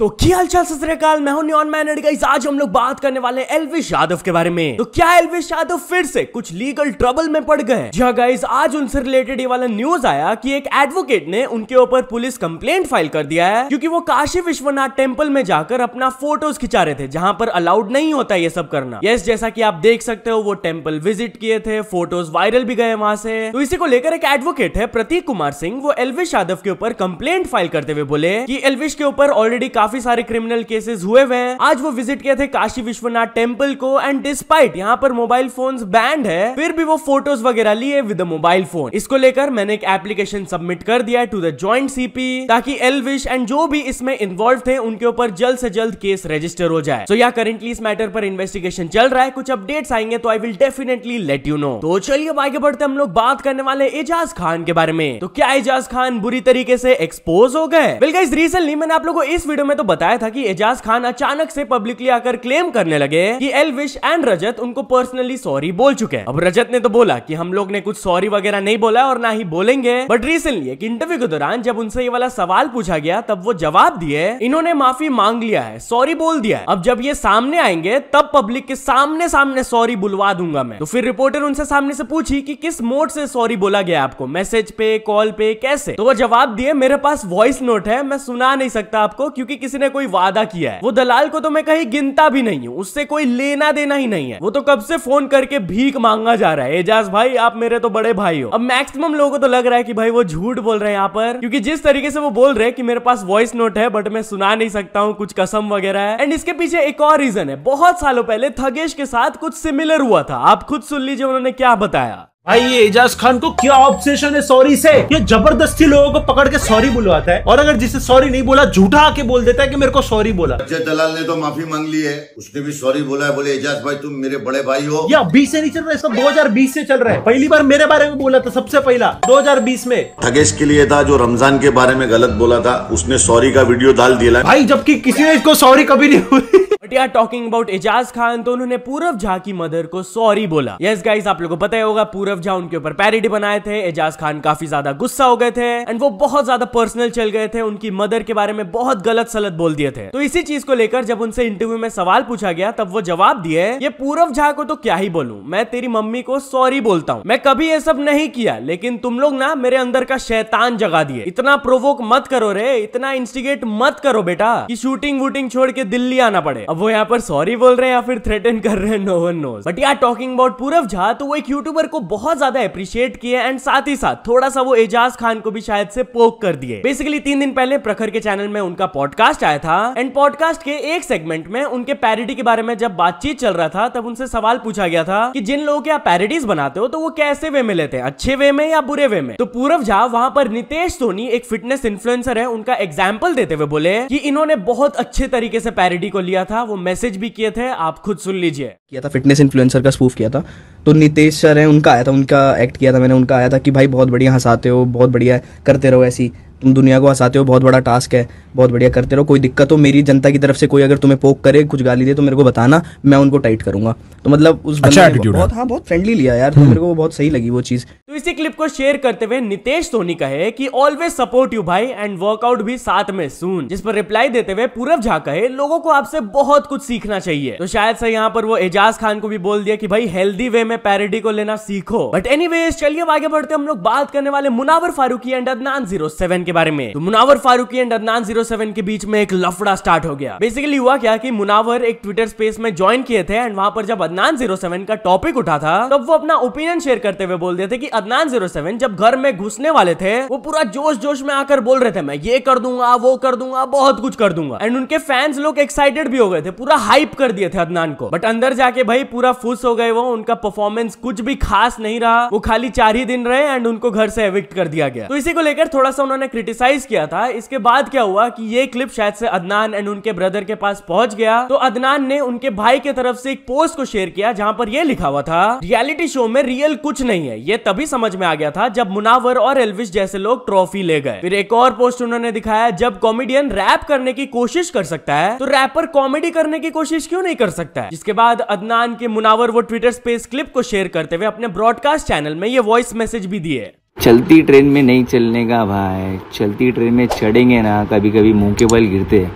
तो क्या हाल चाल सतरकाल मैं हूँ न्योन मैन गाइस आज हम लोग बात करने वाले हैं एलविश यादव के बारे में। तो क्या एलविश यादव फिर से कुछ लीगल ट्रबल में पड़ गए जी गाइस हाँ आज उनसे रिलेटेड ये वाला न्यूज़ आया कि एक एडवोकेट ने उनके ऊपर पुलिस कंप्लेंट फ़ाइल कर दिया है, क्योंकि वो काशी विश्वनाथ टेंपल में जाकर अपना फ़ोटोज़ खिंचा रहे थे, जहाँ पर अलाउड नहीं होता ये सब करना। यस जैसा की आप देख सकते हो, वो टेंपल विज़िट किए थे फ़ोटोज़ वायरल भी गए वहाँ से। तो इसी को लेकर एक एडवोकेट है, प्रतीक कुमार सिंह, वो एलविश यादव के ऊपर कंप्लेंट फ़ाइल करते हुए बोले की एलविश के ऊपर ऑलरेडी काफ़ी सारे क्रिमिनल केसेस हुए हुए हैं। आज वो विज़िट किए थे काशी विश्वनाथ टेंपल को एंड डिस्पाइट यहाँ पर मोबाइल फ़ोन बैंड है, फिर भी वो फ़ोटोज़ वगैरह लिए विद मोबाइल फ़ोन इसको लेकर मैंने एक एप्लीकेशन सबमिट कर दिया टू द ज्वाइंट सीपी ताकि एलविश एंड जो भी इसमें इन्वॉल्व थे, उनके ऊपर जल्द से जल्द केस रजिस्टर हो जाए। सो या करेंटली इस मैटर पर इन्वेस्टिगेशन चल रहा है। कुछ अपडेट्स आएँगे तो I will definitely let you know तो चलिए आगे बढ़ते हम लोग बात करने वाले एजाज खान के बारे में। तो क्या एजाज खान बुरी तरीके से एक्सपोज हो गए? गाइस रिसेंटली मैंने आप लोगों को इस वीडियो में तो बताया था कि एजाज खान अचानक से पब्लिकली आकर क्लेम करने लगे कि एलविश एंड रजत उनको पर्सनली सॉरी बोल चुके हैं। अब रजत ने तो बोला कि हम लोग ने कुछ सॉरी वगैरह नहीं बोला और ना ही बोलेंगे। बट रिसेंटली एक इंटरव्यू के दौरान जब उनसे ये वाला सवाल पूछा गया, तब वो जवाब दिए, इन्होंने माफ़ी मांग लिया है सॉरी बोल दिया है। अब जब ये सामने आएँगे, तब पब्लिक के सामने सामने सॉरी बुलवा दूँगा मैं। तो फिर रिपोर्टर उनसे सामने से पूछी कि किस मोड से सॉरी बोला गया आपको? मैसेज पे कॉल पे, कैसे? तो वो जवाब दिए, मेरे पास वॉइस नोट है, मैं सुना नहीं सकता आपको क्योंकि किसी ने कोई वादा किया है। वो दलाल को तो मैं कहीं गिनता भी नहीं हूँ, उससे कोई लेना देना ही नहीं है। वो तो कब से फ़ोन करके भीख मांगा जा रहा है। एजाज भाई, आप मेरे तो बड़े भाई हो। अब मैक्सिमम लोगों को तो लग रहा है कि भाई वो झूठ बोल रहे हैं यहाँ पर। क्योंकि जिस तरीके से वो बोल रहे हैं कि मेरे पास वॉइस नोट है बट मैं सुना नहीं सकता हूँ, कुछ कसम वगैरह है। एंड इसके पीछे एक और रीजन है। बहुत सालों पहले थगेश के साथ कुछ सिमिलर हुआ था। आप खुद सुन लीजिए उन्होंने क्या बताया। भाई ये एजाज खान को क्या ऑब्सेशन है सॉरी से? ये ज़बरदस्ती लोगों को पकड़ के सॉरी बुलवाता है। और अगर जिसे सॉरी नहीं बोला झूठा आके बोल देता है कि मेरे को सॉरी बोला। अजय दलाल ने तो माफ़ी मांग ली है। उसने भी सॉरी बोला है। बोले एजाज भाई तुम मेरे बड़े भाई हो। या बीस से नहीं चल रहा है सब 2020 से चल रहा है। पहली बार मेरे बारे में बोला था सबसे पहला 2020 में। ठगेश के लिए था जो रमज़ान के बारे में गलत बोला था उसने सॉरी का वीडियो डाल दिया। भाई जबकि किसी ने इसको सॉरी कभी नहीं हुई बट यार टॉकिंग अबाउट एजाज खान तो उन्होंने पूरव झा की मदर को सॉरी बोला। यस yes, गाइस आप लोगों को पता ही होगा पूरव झा उनके ऊपर पैरिडी बनाए थे एजाज खान काफ़ी ज़्यादा गुस्सा हो गए थे एंड वो बहुत ज़्यादा पर्सनल चल गए थे उनकी मदर के बारे में बहुत गलत सलत बोल दिए थे। तो इसी चीज़ को लेकर जब उनसे इंटरव्यू में सवाल पूछा गया तब वो जवाब दिए ये पूरव झा को तो क्या ही बोलूँ? मैं तेरी मम्मी को सॉरी बोलता हूँ। मैं कभी ये सब नहीं किया लेकिन तुम लोग ना मेरे अंदर का शैतान जगा दिए। इतना प्रोवोक मत करो रे इतना इंस्टिगेट मत करो बेटा की शूटिंग वूटिंग छोड़ के दिल्ली आना पड़े। अब वो यहाँ पर सॉरी बोल रहे हैं या फिर थ्रेटन कर रहे हैं नो वन नोस बट यार टॉकिंग अबाउट पूरव झा तो वो एक यूट्यूबर को बहुत ज़्यादा अप्रिशिएट किए एंड साथ ही साथ थोड़ा सा वो एजाज खान को भी शायद से पोक कर दिए. बेसिकली तीन दिन पहले प्रखर के चैनल में उनका पॉडकास्ट आया था एंड पॉडकास्ट के एक सेगमेंट में उनके पैरिडी के बारे में जब बातचीत चल रहा था, तब उनसे सवाल पूछा गया था कि जिन लोगों के आप पैरिडीज बनाते हो तो वो कैसे वे में लेते हैं? अच्छे वे में या बुरे वे में? तो पूरव झा वहाँ पर नितेश सोनी, एक फिटनेस इन्फ्लुएंसर है, उनका एग्ज़ाम्पल देते हुए बोले कि इन्होंने बहुत अच्छे तरीके से पैरिडी को लिया था वो मैसेज भी किए थे आप खुद सुन लीजिए। किया था फिटनेस इन्फ्लुएंसर का स्पूफ किया था। तो नितेश सर है उनका आया था उनका एक्ट किया था मैंने उनका आया था कि भाई बहुत बढ़िया हंसाते हो बहुत बढ़िया करते रहो ऐसी। तुम दुनिया को हंसाते हो बहुत बड़ा टास्क है बहुत बढ़िया करते रहो कोई दिक्कत हो मेरी जनता की तरफ़ से कोई अगर तुम्हें पोक करे कुछ गाली दे तो मेरे को बताना मैं उनको टाइट करूँगा। तो मतलब उस अच्छा बहुत हाँ। बहुत फ्रेंडली लिया यार तो मेरे को बहुत सही लगी वो चीज़। तो इसी क्लिप को शेयर करते हुए नितेश सोनी कहे कि ऑलवेज सपोर्ट यू भाई एंड वर्कआउट भी साथ में सुन जिस पर रिप्लाई देते हुए पूरब झा कहे लोगों को आपसे बहुत कुछ सीखना चाहिए। तो शायद से यहाँ पर वो एजाज खान को भी बोल दिया कि भाई हेल्दी वे में पैरडी को लेना सीखो। बट एनी चलिए आगे बढ़ते हम लोग बात करने वाले मुनावर फारूकी एंड अदनान ज़ीरो के बारे में। तो मुनावर फारूकी एंड अदनान ज़ीरो के बीच में एक लफड़ा स्टार्ट हो गया। बेसिकली हुआ क्या कि मुनावर एक ट्विटर स्पेस में ज्वाइन किए थे एंड वहाँ पर जब अदनान ज़ीरो का टॉपिक उठा था, तब वो अपना ओपिनियन शेयर करते हुए बोल रहे थे कि अदनान ज़ीरो जब घर में घुसने वाले थे, वो पूरा जोश जोश में आकर बोल रहे थे, मैं ये कर दूँगा, वो कर दूँगा, बहुत कुछ कर दूँगा। एंड उनके फैंस लोग एक्साइटेड भी हो गए थे, पूरा हाइप कर दिए थे अदनान को। बट अंदर जाके भाई पूरा फुस हो गए वो, उनका परफॉर्मेंस कुछ भी खास नहीं रहा। वो खाली चार ही दिन रहे एंड उनको घर से एविक्ट कर दिया गया। तो इसी को लेकर थोड़ा सा उन्होंने क्रिटिसाइज किया था। इसके बाद क्या हुआ कि ये क्लिप शायद से अदनान एंड उनके ब्रदर के पास पहुँच गया। तो अदनान ने उनके भाई के तरफ़ से एक पोस्ट को शेयर किया, जहाँ पर यह लिखा हुआ था रियलिटी शो में रियल कुछ नहीं है। ये तभी समझ में आ गया था जब मुनावर और एलविश जैसे लोग ट्रॉफी ले गए। फिर एक और पोस्ट उन्होंने दिखाया, जब कॉमेडियन रैप करने की कोशिश कर सकता है तो रैपर कॉमेडी करने की कोशिश क्यों नहीं कर सकता है? जिसके बाद अदनान के मुनावर वो ट्विटर स्पेस क्लिप को शेयर करते हुए अपने ब्रॉडकास्ट चैनल में ये वॉइस मैसेज भी दिए। चलती ट्रेन में नहीं चलने का भाई। चलती ट्रेन में चढ़ेंगे ना कभी कभी मुँह के बल गिरते।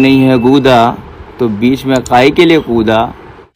नहीं है कूदा तो बीच में काय के लिए कूदा।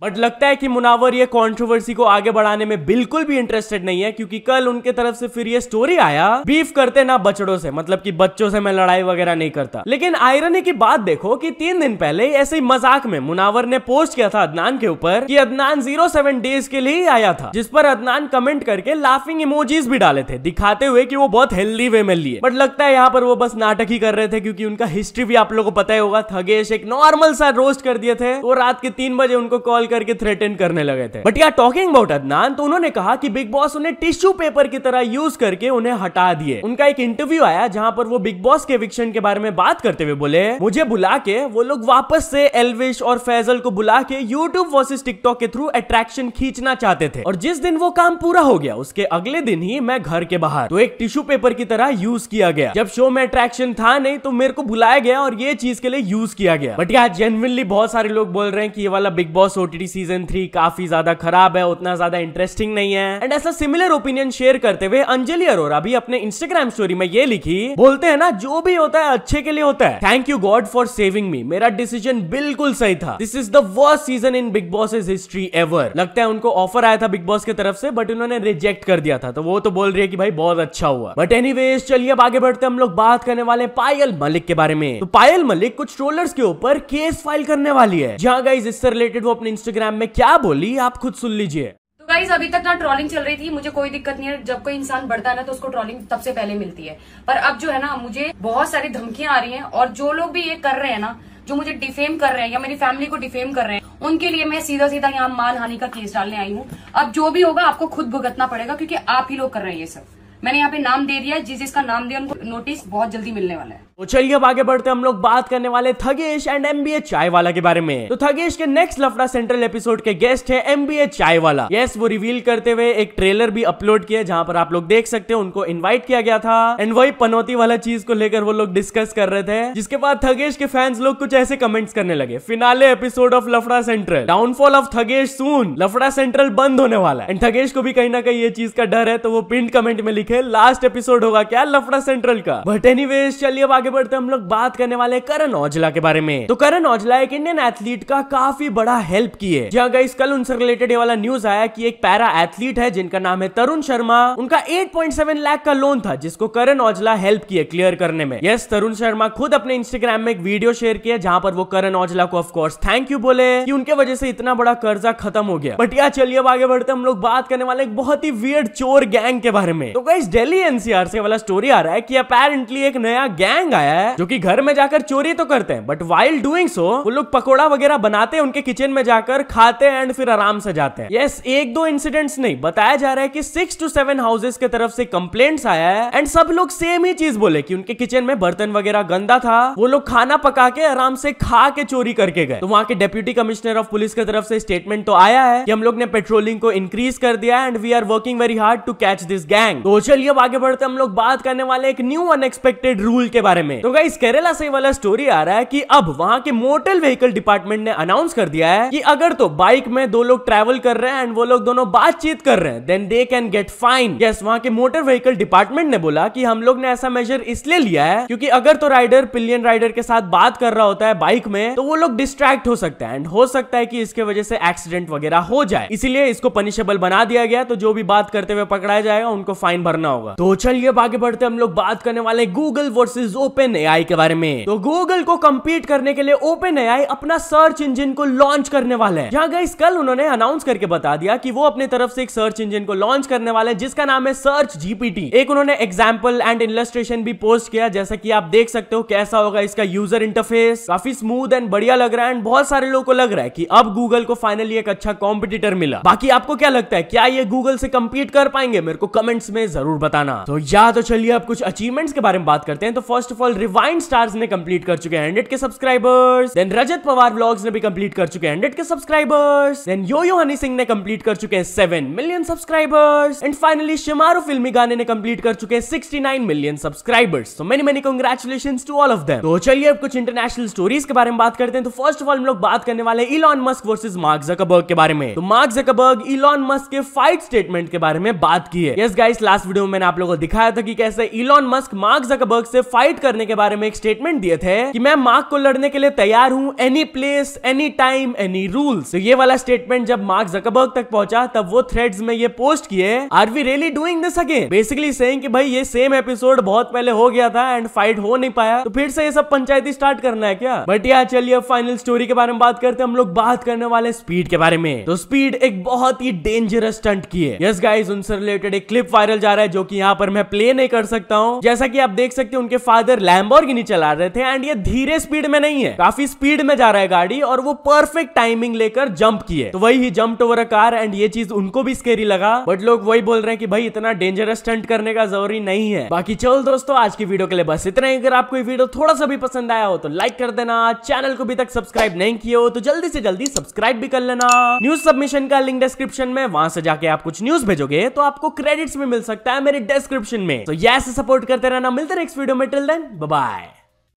बट लगता है कि मुनावर ये कंट्रोवर्सी को आगे बढ़ाने में बिल्कुल भी इंटरेस्टेड नहीं है, क्योंकि कल उनके तरफ़ से फिर ये स्टोरी आया बीफ करते ना बछड़ों से मतलब कि बच्चों से मैं लड़ाई वगैरह नहीं करता। लेकिन आयरनी की बात देखो कि तीन दिन पहले ऐसे ही मज़ाक में मुनावर ने पोस्ट किया था अदनान के ऊपर कि अदनान ज़ीरो सेवन डेज़ के लिए ही आया था, जिस पर अदनान कमेंट करके लाफिंग इमोजीज भी डाले थे, दिखाते हुए कि वो बहुत हेल्दी वे में लिए। बट लगता है यहाँ पर वो बस नाटक ही कर रहे थे, क्योंकि उनका हिस्ट्री भी आप लोगों को पता ही होगा, थगेश एक नॉर्मल सा रोस्ट कर दिए थे, वो रात के तीन बजे उनको कॉल करके थ्रेटन करने लगे थे। बट यार टॉकिंग अबाउट अदनान तो उन्होंने कहा कि बिग बॉस उन्हें टिश्यू पेपर की तरह यूज़ करके उन्हें हटा दिए। उनका एक इंटरव्यू आया जहाँ पर वो बिग बॉस के एविक्शन के बारे में बात करते हुए बोले, मुझे बुला के वो लोग वापस से एलविश और फैजल को बुला के यूट्यूब वर्सेस टिकटॉक के थ्रू अट्रैक्शन खींचना चाहते थे। और जिस दिन वो काम पूरा हो गया, उसके अगले दिन ही मैं घर के बाहर तो एक टिश्यू पेपर की तरह यूज़ किया गया। जब शो में अट्रैक्शन था नहीं तो मेरे को बुलाया गया और ये चीज़ के लिए यूज़ किया गया। बट यार जेनविनली बहुत सारे लोग बोल रहे हैं कि ये वाला Bigg Boss OTT season three काफ़ी ज़्यादा खराब है, उतना ज़्यादा इंटरेस्टिंग नहीं है। एंड ऐसा सिमिलर ओपिनियन शेयर करते हुए अंजलि अरोरा भी अपने इंस्टाग्राम स्टोरी में ये लिखी, बोलते हैं ना, जो भी होता है, अच्छे के लिए होता है। Thank you God for saving me मेरा डिसीज़न बिल्कुल सही था। This is the worst season in Bigg Boss history ever लगता है उनको ऑफ़र आया था बिग बॉस की तरफ़ से बट उन्होंने रिजेक्ट कर दिया था। तो वो तो बोल रही है कि भाई बहुत अच्छा हुआ। बट एनीवेज चलिए अब आगे बढ़ते हम लोग बात करने वाले पायल मलिक के बारे में। तो पायल मलिक कुछ ट्रोलर्स के ऊपर केस फ़ाइल करने वाली है। जहाँ गाइज़ इससे रिलेटेड वो अपने इंस्टाग्राम में क्या बोली, आप खुद सुन लीजिए। तो गाइज़ अभी तक ना ट्रॉलिंग चल रही थी, मुझे कोई दिक्कत नहीं है। जब कोई इंसान बढ़ता है ना तो उसको ट्रॉलिंग तब से पहले मिलती है। पर अब जो है ना, मुझे बहुत सारी धमकियाँ आ रही हैं और जो लोग भी ये कर रहे हैं ना, जो मुझे डिफेम कर रहे हैं या मेरी फैमिली को डिफेम कर रहे हैं, उनके लिए मैं सीधा सीधा यहाँ मान हानि का केस डालने आई हूँ। अब जो भी होगा, आपको खुद भुगतना पड़ेगा, क्योंकि आप ही लोग कर रहे हैं ये सब। मैंने यहाँ पे नाम दे दिया जिस जिसका नाम दिया उनको नोटिस बहुत जल्दी मिलने वाला है। तो चलिए अब आगे बढ़ते हम लोग बात करने वाले थगेश एंड एमबीए चाय वाला के बारे में। तो थगेश के नेक्स्ट लफड़ा सेंट्रल एपिसोड के गेस्ट है एमबीए चाय वाला यस वो रिवील करते हुए एक ट्रेलर भी अपलोड किया जहाँ पर आप लोग देख सकते हो, उनको इनवाइट किया गया था। एंड वही पनौती वाला चीज़ को लेकर वो लोग डिस्कस कर रहे थे। जिसके बाद थगेश के फैंस लोग कुछ ऐसे कमेंट्स करने लगे। Finale episode of Lafda central downfall of Thugesh soon Lafda central बंद होने वाला है। एंड थगेश को भी कहीं ना कहीं ये चीज़ का डर है तो वो पिंड कमेंट में लिखे लास्ट एपिसोड होगा क्या? लफड़ा सेंट्रल का। बट एनीवेज चलिए अब आगे बढ़ते हम लोग बात करने वाले करण औजला के बारे में। तो करण औजला एक इंडियन एथलीट का काफ़ी बड़ा हेल्प किए जहाँ गाइस कल उनसे रिलेटेड ये वाला न्यूज़ आया कि एक पैरा एथलीट है, जिनका नाम है तरुण शर्मा। उनका 8.7 लाख का लोन था, जिसको करण औजला हेल्प किए क्लियर करने में। यस तरुण शर्मा खुद अपने इंस्टाग्राम में एक वीडियो शेयर किया, जहाँ पर वो करण औजला को ऑफकोर्स थैंक यू बोले कि उनके वजह से इतना बड़ा कर्जा खत्म हो गया। बट यार चलिए अब आगे बढ़ते हम लोग बात करने वाले एक बहुत ही वियर्ड चोर गैंग के बारे में। तो गाइस दिल्ली एनसीआर से वाला स्टोरी आ रहा है कि अपेरेंटली एक नया गैंग आया है जो कि घर में जाकर चोरी तो करते हैं बट वाइल डूइंग सो वो लोग पकोड़ा वगैरह बनाते हैं उनके किचन में जाकर खाते हैं एंड फिर आराम से जाते हैं। यस yes, एक दो इंसिडेंट्स नहीं बताया जा रहा है कि सिक्स टू सेवन हाउसेस के तरफ़ से कंप्लेंट्स आया है एंड सब लोग सेम ही चीज़ बोले कि उनके किचन में बर्तन वगैरह गंदा था वो लोग खाना पका के आराम से खा के चोरी करके गए। तो वहाँ के डेप्यूटी कमिश्नर ऑफ़ पुलिस की तरफ़ से स्टेटमेंट तो आया है कि हम लोग ने पेट्रोलिंग को इंक्रीज कर दिया and we are working very hard to catch this gang तो चलिए अब आगे बढ़ते हम लोग बात करने वाले एक न्यू अनएक्सपेक्टेड रूल के बारे में। तो गाइस केरला से वाला स्टोरी आ रहा है कि अब वहाँ के मोटर व्हीकल डिपार्टमेंट ने अनाउंस कर दिया है कि अगर तो बाइक में दो लोग ट्रैवल कर रहे हैं एंड वो लोग दोनों बातचीत कर रहे हैं then they can get fine yes वहाँ के मोटर व्हीकल डिपार्टमेंट ने बोला कि हम लोग ने ऐसा मेजर इसलिए लिया है क्योंकि अगर तो राइडर पिलियन राइडर के साथ बात कर रहा होता है बाइक में तो वो लोग डिस्ट्रैक्ट हो सकते हैं। एंड हो सकता है कि इसके वजह से एक्सीडेंट वगैरह हो जाए। इसीलिए इसको पनिशेबल बना दिया गया। तो जो भी बात करते हुए पकड़ा जाएगा, उनको फाइन भरना होगा। तो चलिए आगे बढ़ते हम लोग बात करने वाले गूगल वर्सेज ओपन एआई के बारे में। तो गूगल को कंपीट करने के लिए ओपन एआई अपना सर्च इंजन को लॉन्च करने वाले हैं। जहाँ गाइस कल उन्होंने अनाउंस करके बता दिया कि वो अपनी तरफ़ से एक सर्च इंजन को लॉन्च करने वाले जिसका नाम है सर्च जीपीटी एक उन्होंने एग्ज़ाम्पल एंड इलस्ट्रेशन भी पोस्ट किया, जैसा कि आप देख सकते हो कैसा होगा इसका यूज़र इंटरफेस काफ़ी स्मूथ एंड बढ़िया लग रहा है एंड बहुत सारे लोगों को लग रहा है कि अब गूगल को फाइनली एक अच्छा कॉम्पिटिटर मिला। बाकी आपको क्या लगता है, क्या ये गूगल से कम्पीट कर पाएँगे? मेरे को कमेंट्स में ज़रूर बताना। तो या तो चलिए अब कुछ अचीवमेंट्स के बारे में बात करते हैं। तो first of all rewind stars ने कंप्लीट कर चुके हैं के subscribers then Rajat Pawar vlogs ने भी कंप्लीट कर चुके हैं के subscribers then yo yo Honey Singh ने कंप्लीट कर चुके हैं seven million subscribers and finally Shemaroo Filmi Gaane ने कंप्लीट कर चुके हैं सिक्सटी नाइन मिलियन सब्सक्राइबर्स तो many many congratulation to all of them तो चलिए अब कुछ इंटरनेशनल स्टोरीज के बारे में बात करते हैं। तो फ़र्स्ट ऑफ़ ऑल हम लोग बात करने वाले Elon Musk versus Mark Zuckerberg के बारे में। तो मार्क जकबर्ग इलॉन मस्क के फाइट स्टेटमेंट के बारे में बात की है। यस गाइस लास्ट वीडियो में मैंने आप लोगों को दिखाया था कि कैसे इलॉन मस्क मार्क जकबर्ग से फाइट करने के बारे में एक स्टेटमेंट दिए थे कि मैं मार्क को लड़ने के लिए तैयार हूँ any place any time any rules तो ये वाला स्टेटमेंट जब मार्क जकबर्ग तक पहुँचा, तब वो थ्रेड्स में ये पोस्ट किए are we really doing this again basically saying कि भाई ये सेम एपिसोड बहुत पहले हो गया था एंड फाइट हो नहीं पाया तो फिर से ये सब पंचायती स्टार्ट करना है क्या? बट यार चलिए फाइनल स्टोरी के बारे में बात करते हम लोग बात करने वाले स्पीड के बारे में। तो स्पीड एक बहुत ही डेंजरस स्टंट की है यस गाइस उनसे रिलेटेड एक क्लिप वायरल जा रहा है। जो कि यहाँ पर मैं प्ले नहीं कर सकता हूँ। जैसा कि आप देख सकते हैं, उनके फादर लैम्बोर्गिनी चला रहे थे एंड ये धीरे स्पीड में नहीं है। काफ़ी स्पीड में जा रहा है गाड़ी, और वो परफेक्ट टाइमिंग लेकर जंप किए तो वही ही jump over a car and ये चीज़ उनको भी स्केरी लगा। बट लोग वही बोल रहे हैं कि भाई, इतना डेंजरस स्टंट करने का ज़रूरी नहीं है। बाकी चल दोस्तों, आज की वीडियो के लिए बस इतना ही। अगर आपको वीडियो थोड़ा सा भी पसंद आया हो तो लाइक कर देना। चैनल को भी तक सब्सक्राइब नहीं किए हो तो जल्दी से जल्दी सब्सक्राइब भी कर लेना। न्यूज़ सबमिशन का लिंक डिस्क्रिप्शन में, वहाँ से जाके आप कुछ न्यूज़ भेजोगे तो आपको क्रेडिट्स भी मिल सकता है। मेरे डिस्क्रिप्शन में। तो यस सपोर्ट करते रहना। मिलते नेक्स्ट वीडियो में। Till then bye